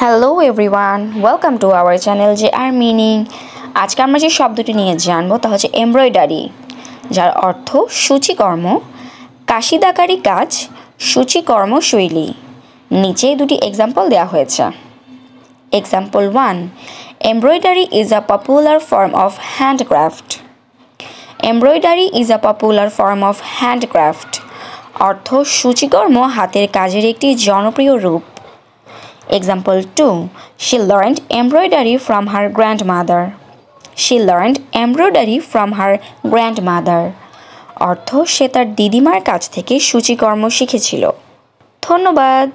Hello everyone welcome to our channel যে আর meaning আজকে আমরা যে শব্দটি নিয়ে জানব তা হচ্ছে এমব্রয়ডারি, যার অর্থ সূচিকর্ম, কাশিদাকারী কাজ, সূচিকর্ম শৈলী। নিচে দুটি এক্সাম্পল দেওয়া হয়েছে। Example one embroidery is a popular form of handcraft embroidery is a popular form of handcraft অর্থ সূচিকর্ম হাতের কাজের একটি জনপ্রিয় রূপ। Example 2 She learned embroidery from her grandmother. She learned embroidery from her grandmother. অর্থ সে তার দিদিমার কাছ থেকে সূচিকর্ম শিখেছিল ধন্যবাদ